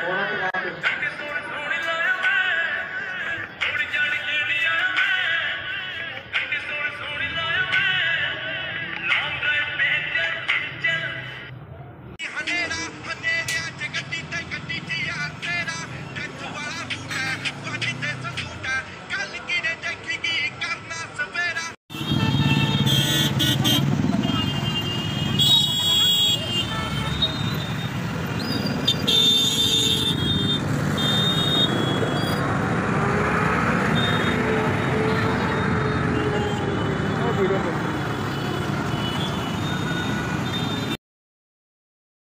போராட்டம் we don't